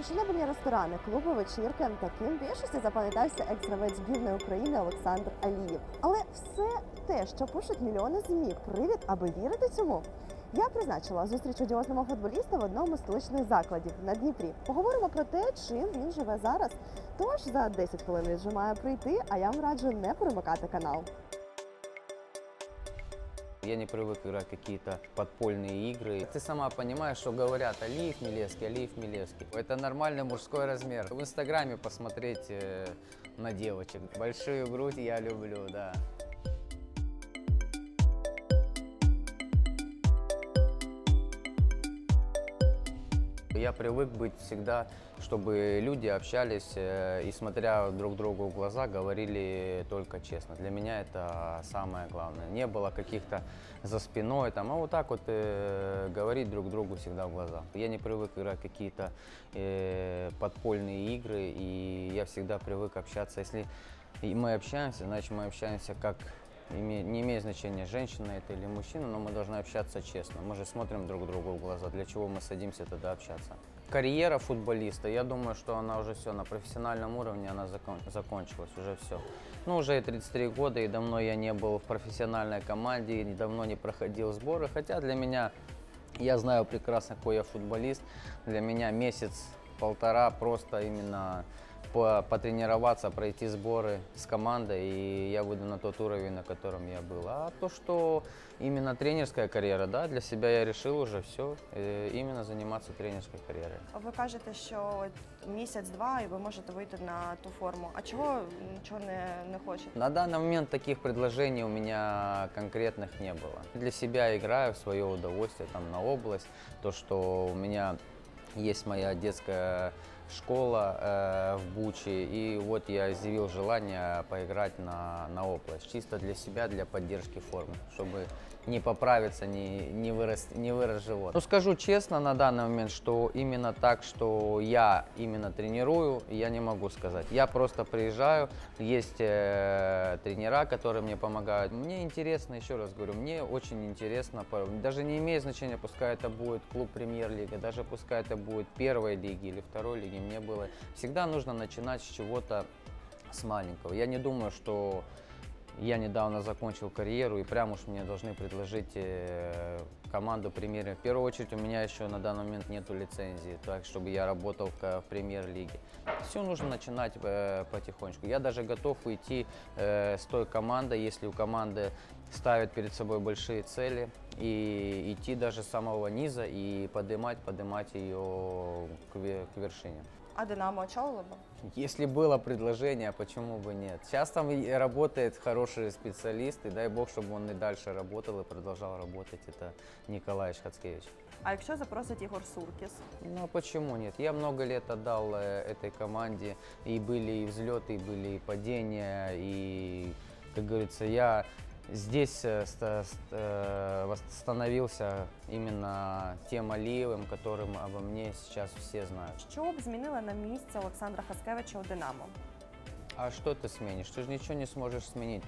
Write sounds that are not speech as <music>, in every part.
Фешенебельні ресторани, клуби, вечірки. Таким більшості запам'ятався екс-гравець збірної України Олександр Алієв. Але все те, що пишуть мільйони змі, привід, аби вірити цьому. Я призначила зустріч одіозного футболіста в одному з столичних закладів на Дніпрі. Поговоримо про те, чим він живе зараз. Тож за 10 хвилин вже має прийти, а я вам раджу не перемикати канал. Я не привык играть какие-то подпольные игры. Ты сама понимаешь, что говорят Алиев Милевский, Алиев Милевский. Это нормальный мужской размер. В Инстаграме посмотреть э, на девочек. Большую грудь я люблю, да. Я привык быть всегда, чтобы люди общались э, и, смотря друг другу в глаза, говорили только честно. Для меня это самое главное. Не было каких-то за спиной, там, а вот так вот э, говорить друг другу всегда в глаза. Я не привык играть какие-то э, подпольные игры, и я всегда привык общаться. Если мы общаемся, значит мы общаемся как не имеет значения, женщина это или мужчина, но мы должны общаться честно. Мы же смотрим друг другу в глаза, для чего мы садимся тогда общаться. Карьера футболиста, я думаю, что она уже все на профессиональном уровне, она закон- закончилась, уже все. Ну, уже и 33 года, и давно я не был в профессиональной команде, и давно не проходил сборы, хотя для меня, я знаю прекрасно, какой я футболист, для меня месяц-полтора просто именно по- потренироваться, пройти сборы с командой, и я выйду на тот уровень, на котором я был. А то, что именно тренерская карьера, да, для себя я решил уже все, именно заниматься тренерской карьерой. Ви кажете, що от місяць-два і ви можете вийти на ту форму. А чого нічого не, не хочете? На данный момент таких предложений у меня конкретных не было. Для себя играю в свое удовольствие, там, на область, то, что у меня есть моя детская школа э, в Буче, и вот я изъявил желание поиграть на, на область, чисто для себя, для поддержки формы, чтобы не поправиться, не, не, вырос, не вырос живот. Ну, скажу честно на данный момент, что именно так, что я именно тренирую, я не могу сказать. Я просто приезжаю, есть э, тренера, которые мне помогают. Мне интересно, еще раз говорю, мне очень интересно, даже не имеет значения, пускай это будет клуб премьер-лига, даже пускай это будет первой лиги или второй лиги, мне было всегда нужно начинать с чего-то с маленького. Я не думаю, что я недавно закончил карьеру, и прям уж мне должны предложить э, команду премьер. В первую очередь у меня еще на данный момент нету лицензии, так чтобы я работал в, премьер-лиге. Все нужно начинать э, потихонечку. Я даже готов уйти э, с той командой, если у команды ставят перед собой большие цели, и идти даже с самого низа и поднимать, поднимать ее к, к вершине. А Динамо очолили б? Если было предложение, почему бы нет? Сейчас там и работает хороший специалист, и дай бог, чтобы он и дальше работал и продолжал работать. Это Николай Шхацкевич. А якщо запросить Ігор Суркіс? Ну а почему нет? Я много лет отдал э, этой команде, и были и взлеты, и были и падения, и, как говорится, я здесь э, э, становился именно тем Алиевым, которым обо мне сейчас все знают. Що б змінили на місце Олександра Хаскевича у Динамо? А что ты сменишь? Ты же ничего не сможешь сменить.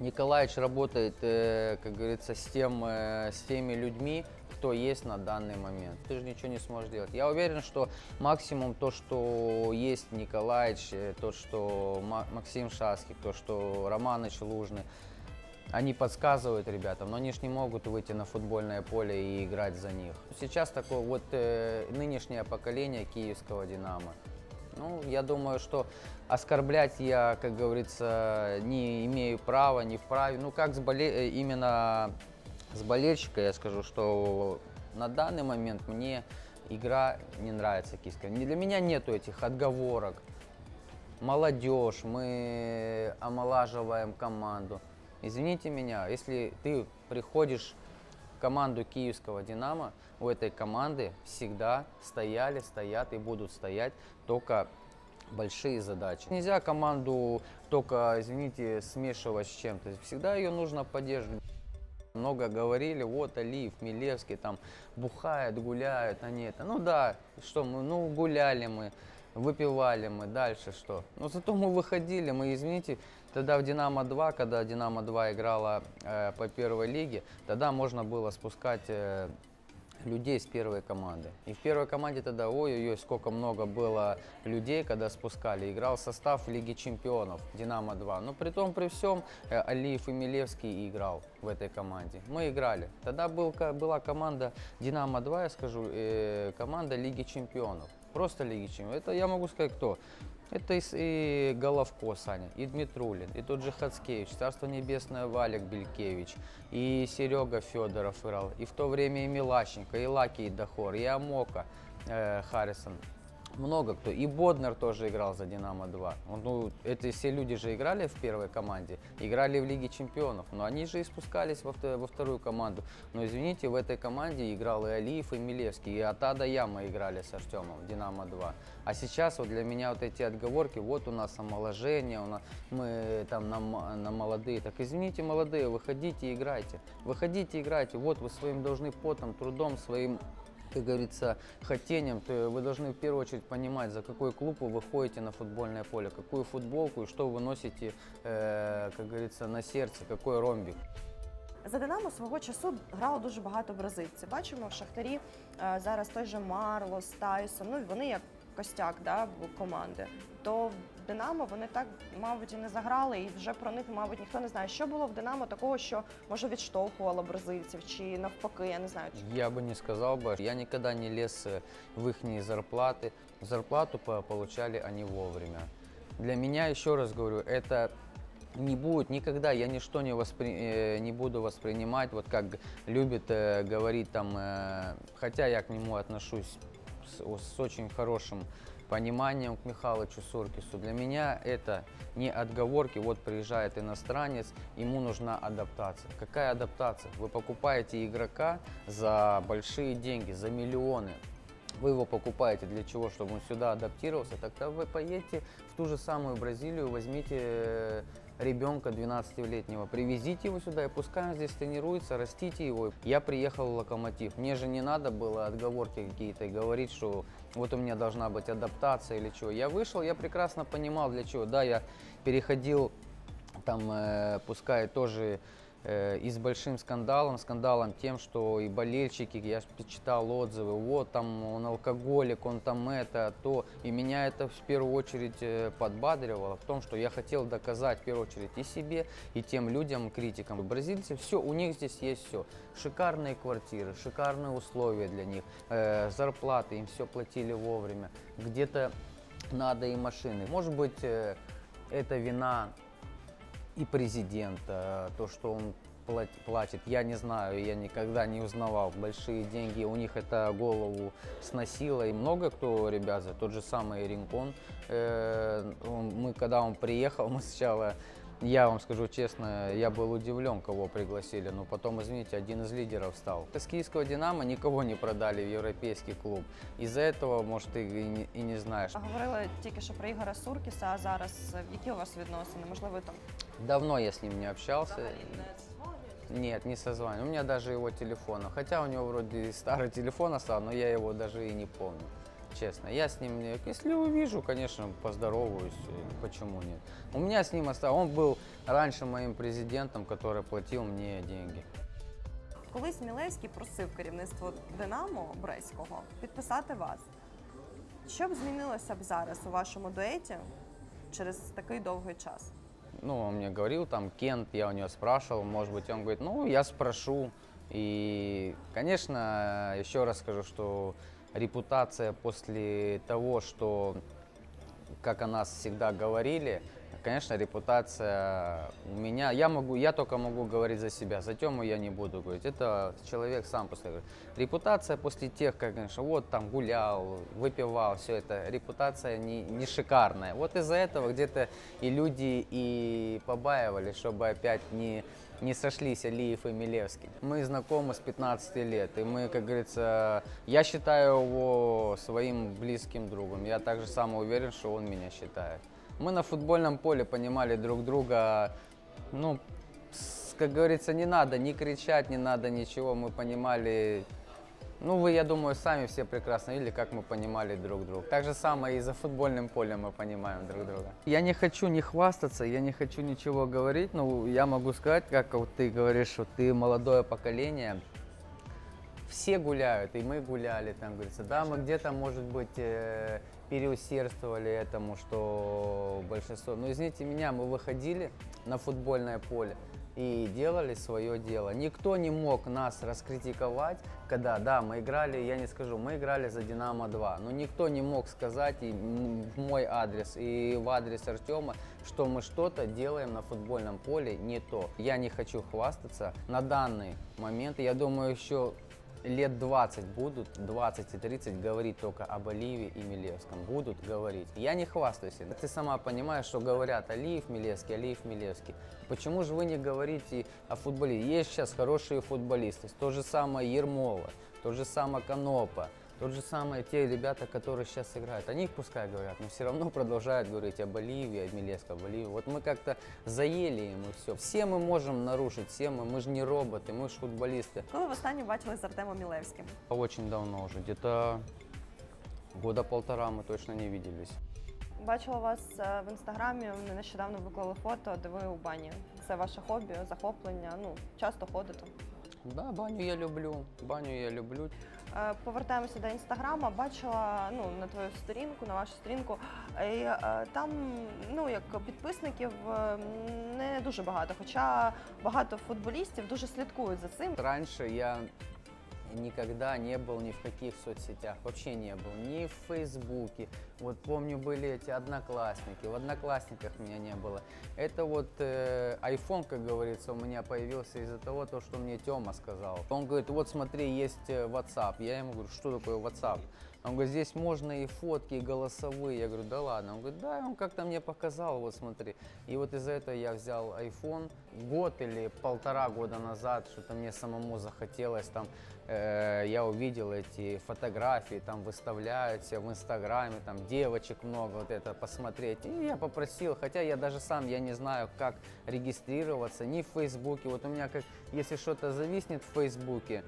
Николаевич работает, э, как говорится, с, тем, с теми людьми, кто есть на данный момент. Ты же ничего не сможешь делать. Я уверен, что максимум то, что есть Николаевич, то, что Ма- Максим Шаских, то, что Романыч Лужный, они подсказывают ребятам, но они же не могут выйти на футбольное поле и играть за них. Сейчас такое вот э, нынешнее поколение киевского «Динамо». Ну, я думаю, что оскорблять я, как говорится, не имею права, не вправе. Ну, как с боле- э, именно с болельщика я скажу, что на данный момент мне игра не нравится киевская. Для меня нету этих отговорок. Молодежь, мы омолаживаем команду. Извините меня, если ты приходишь в команду киевского «Динамо», у этой команды всегда стояли, стоят и будут стоять только большие задачи. Нельзя команду только, извините, смешивать с чем-то. Всегда ее нужно поддерживать. Много говорили, вот Алиев, Милевский, там бухают, гуляют, они это. Ну да, что мы, ну гуляли мы, выпивали мы, дальше что? Но зато мы выходили, мы, извините, тогда в Динамо-2, когда Динамо-2 играла э, по первой лиге, тогда можно было спускать э, людей с первой команды. И в первой команде тогда, ой-ой-ой, сколько много было людей, когда спускали. Играл состав Лиги Чемпионов, Динамо-2. Но при том, при всем, э, Алиев и Милевский играл в этой команде. Мы играли. Тогда был, была команда Динамо-2, я скажу, э, команда Лиги Чемпионов. Просто Лиги Чемпионов. Это я могу сказать, кто? Это и, и Головко Саня, и Дмитрулин, и тот же Хацкевич, Царство Небесное Валик Белькевич, и Серега Федоров играл, и в то время и Милащенко, и Лаки Дахор, и Амока э, Харрисон. Много кто. И Боднер тоже играл за Динамо-2. Он, Ну, это все люди же играли в первой команде, играли в Лиге Чемпионов, но они же и спускались во, во вторую команду. Но извините, в этой команде играл и Алиев, и Милевский, и Атада Яма играли с Артемом в Динамо-2. А сейчас вот для меня вот эти отговорки, вот у нас омоложение, у нас, мы там на, на молодые. Так извините, молодые, выходите и играйте. Выходите, играйте. Вот вы своим должны потом, трудом, своим как говорится, хотением, то вы должны в первую очередь понимать, за какой клуб вы выходите на футбольное поле, какую футболку и что вы носите, э, как говорится, на сердце, какой ромбик. За Динамо свого часу грало дуже багато бразильців. Бачимо в Шахтарі е, зараз той же Марлос, Тайсон, ну вони як костяк да, в- команди. То в Динамо вони так, мабуть, і не заграли, і вже про них, мабуть, ніхто не знає. Що було в Динамо такого, що може відштовхувало бразильців, чи навпаки, я не знаю. чи- Я бы не сказал бы, я никогда не лез э, в их зарплаты. Зарплату по- получали они вовремя. Для меня, еще раз говорю, это не будет никогда, я ничто не, воспри- э, не буду воспринимать, вот как любит э, говорить там, э, хотя я к нему отношусь с, с очень хорошим пониманием к Михалычу Суркису. Для меня это не отговорки, вот приезжает иностранец, ему нужна адаптация. Какая адаптация? Вы покупаете игрока за большие деньги, за миллионы. Вы его покупаете для чего? Чтобы он сюда адаптировался. Тогда вы поедете в ту же самую Бразилию, возьмите э, ребенка 12-летнего, привезите его сюда и пускай он здесь тренируется, растите его. Я приехал в Локомотив. Мне же не надо было отговорки какие-то и говорить, что вот у меня должна быть адаптация или чего. Я вышел, я прекрасно понимал для чего. Да, я переходил там, э, пускай тоже и с большим скандалом, скандалом тем, что и болельщики, я читал отзывы, вот там он алкоголик, он там это, то, и меня это в первую очередь э, подбадривало в том, что я хотел доказать в первую очередь и себе, и тем людям, критикам. Бразильцы, все, у них здесь есть все, шикарные квартиры, шикарные условия для них, э, зарплаты, им все платили вовремя, где-то надо и машины. Может быть, э, это вина и президента, то, что он пла- платит, я не знаю, я никогда не узнавал. Большие деньги, у них это голову сносило. И много кто, ребята, тот же самый Ринкон, э, он- мы, когда он приехал, <laughs> мы сначала, я вам скажу честно, я был удивлен, кого пригласили, но потом, извините, один из лидеров стал. С киевского «Динамо» никого не продали в европейский клуб. Из-за этого, может, ты и не, и не знаешь. А Говорили тільки що про Ігора Суркіса, а зараз е, які у вас відносини? Можливо, там Давно я с ним не общался. Нет, не созваниваю. У меня даже его телефона. Хотя у него вроде и старый телефон остался, но я его даже и не помню. Честно. Я с ним, не- если увижу, конечно, поздороваюсь. э, Почему нет? У меня с ним остался. Он был раньше моим президентом, который платил мне деньги. Колись Мілевський просив керівництво Динамо Брестського підписати вас. Що б змінилося б зараз у вашому дуеті через такий довгий час? Ну, он мне говорил, там, Кент, я у него спрашивал, может быть, он говорит, ну, я спрошу. И, конечно, еще раз скажу, что репутация после того, что, как о нас всегда говорили, конечно, репутация у меня, я могу, я только могу говорить за себя, за Тему я не буду говорить, это человек сам после говорит. Репутация после тех, как, конечно, вот там гулял, выпивал, все это, репутация не, не шикарная. Вот из-за этого где-то и люди и побаивались, чтобы опять не, не сошлись Алиев и Милевский. Мы знакомы с 15 лет, и мы, как говорится, я считаю его своим близким другом. Я также сам уверен, что он меня считает. Мы на футбольном поле понимали друг друга, ну, как говорится, не надо ни кричать, не надо ничего. Мы понимали, ну, вы, я думаю, сами все прекрасно видели, как мы понимали друг друга. Так же самое и за футбольным полем мы понимаем друг друга. Я не хочу не хвастаться, я не хочу ничего говорить, но я могу сказать, как вот ты говоришь, что ты молодое поколение. все гуляют, и мы гуляли, там говорится, да, мы где-то, может быть, э, переусердствовали этому, что большинство, но извините меня, мы выходили на футбольное поле, и делали свое дело. Никто не мог нас раскритиковать, когда, да, мы играли, я не скажу, мы играли за Динамо-2, но никто не мог сказать и в мой адрес, и в адрес Артема, что мы что-то делаем на футбольном поле не то. Я не хочу хвастаться. На данный момент, я думаю, еще лет 20 будут, 20 и 30 говорить только об Оливе и Милевском. Будут говорить. Я не хвастаюсь. Ты сама понимаешь, что говорят Алиев, Милевский, Алиев, Милевский. Почему же вы не говорите о футболе? Есть сейчас хорошие футболисты. То же самое Ермова, то же самое Канопа. Тот же самое те ребята, которые сейчас играют, они пускай говорят, но все равно продолжают говорить об Оливии, о Милеско, об Оливии. Вот мы как-то заели им и все. Все мы можем нарушить, все мы, мы же не роботы, мы же футболисты. Коли востаннє бачили з Артемом Мілевським? Очень давно уже, где-то года полтора мы точно не виделись. Бачила вас е, в інстаграмі. ви Нещодавно виклали фото, де ви у бані. Це ваше хобі, захоплення. Ну часто ходите. Да, баню я люблю, баню я люблю. Е, Повертаємося до інстаграма. Бачила ну на твою сторінку, на вашу сторінку. І, е, там ну як підписників е, не дуже багато, хоча багато футболістів дуже слідкують за цим. Раніше я никогда не был ни в каких соцсетях, вообще не был, ни в Фейсбуке. Вот помню, были эти одноклассники, в одноклассниках меня не было. Это вот э, iPhone, как говорится, у меня появился из-за того, то, что мне Тёма сказал. Он говорит, вот смотри, есть э, WhatsApp. Я ему говорю, что такое WhatsApp? Он говорит, здесь можно и фотки, и голосовые. Я говорю, да ладно. Он говорит, да, он как-то мне показал, вот смотри. И вот из-за этого я взял iPhone год или полтора года назад, что-то мне самому захотелось там, э, я увидел эти фотографии, там выставляются в Инстаграме, там девочек много, вот это посмотреть. И я попросил, хотя я даже сам, я не знаю, как регистрироваться, ни в Фейсбуке. Вот у меня как, если что-то зависнет в Фейсбуке,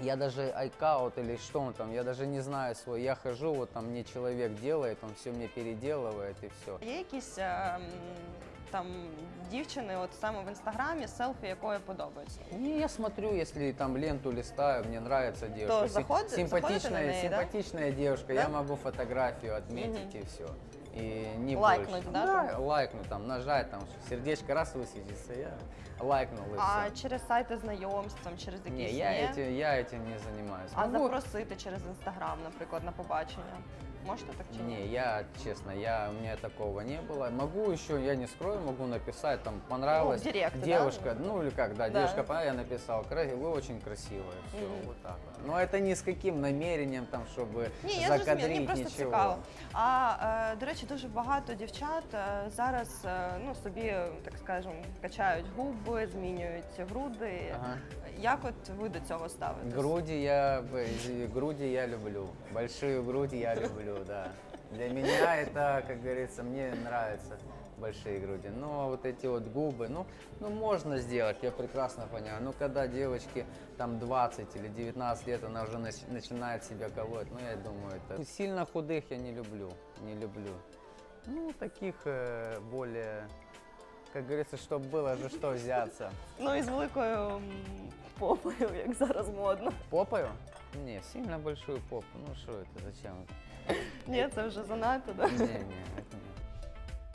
я даже айкаут или что он там, я даже не знаю свой. Я хожу, вот там мне человек делает, он все мне переделывает и все. Є якісь е, м, там дівчини, от саме в інстаграмі, селфі якої подобаються. Не, я смотрю, если там ленту листаю, мне нравится девушка. То Сим- заходи- заходите симпатичная, на ней, да? симпатичная девушка, Да? я могу фотографию отметить и все. И не Лайкнуть, больше. да, Да, там? лайкнуть, там, нажать, там, сердечко раз высветится, я лайкнул и А все. через сайти знайомств, там, через якісь Не, я, ні? Этим, я этим не занимаюсь. А Могу- запросити через інстаграм, наприклад, на побачення. Можете так чи ні? Не, я, честно, я, у меня такого не было. Могу еще, я не скрою, могу написать, там, понравилась Ну, в директ, да? девушка, ну или как, да, Да. девушка понравилась, я написал, «Кра- вы очень красивая, все, Мгм. вот так вот. Но это ни с каким намерением, там, чтобы Ні, я зрозуміла, мені закадрить просто ничего. цікаво. А е, до речі, дуже багато дівчат е, зараз е, ну собі, так скажемо, качають губи, змінюють груди. Ага. Як от ви до цього ставитесь? Груди я, э, груди я люблю, большие груди я люблю, да. Для меня это, как говорится, мне нравятся большие груди. Но вот эти вот губы, ну, ну можно сделать, я прекрасно понимаю. Но когда девочке там 20 или 19 лет, она уже нач- начинает себя колоть, ну я думаю, это... Сильно худых я не люблю, не люблю. Ну, таких э, более, как говорится, чтобы было же что взяться. Ну і з великою попою, <laughs> як зараз модно. Попою? Не, сильно большую попу. Ну что это, зачем? Ні, це вже занадто, да? Не, не, это нет.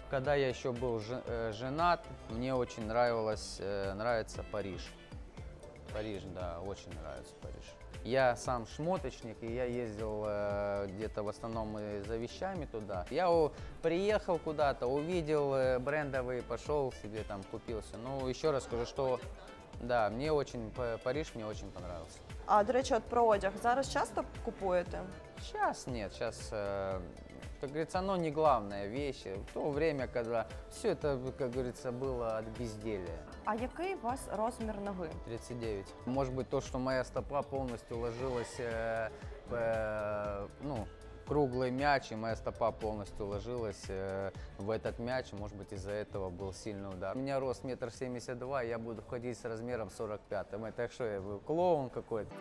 Когда я еще был же- э, женат, мне очень нравилось, э, нравится Париж. Париж, да, очень нравится Париж. Я сам шмоточник, и я ездил э, где-то в основном и за вещами туда. Я о, приехал куда-то, увидел э, брендовый, пошел себе там купился. Ну, еще раз скажу, что да, мне очень, Па- Париж мне очень понравился. А до речі, от про одяг зараз часто купуєте? Сейчас нет, сейчас, э, как говорится, оно не главная вещь. В то время, когда все это, как говорится, было от безделия. А який у вас розмір ноги? 39. Может быть, то, что моя стопа полностью ложилась, э, э, ну, круглый мяч, и моя стопа полностью ложилась э, в этот мяч, может быть, из-за этого был сильный удар. У меня рост метр семьдесят два, я буду ходить с размером 45. Это что, я был клоун какой-то?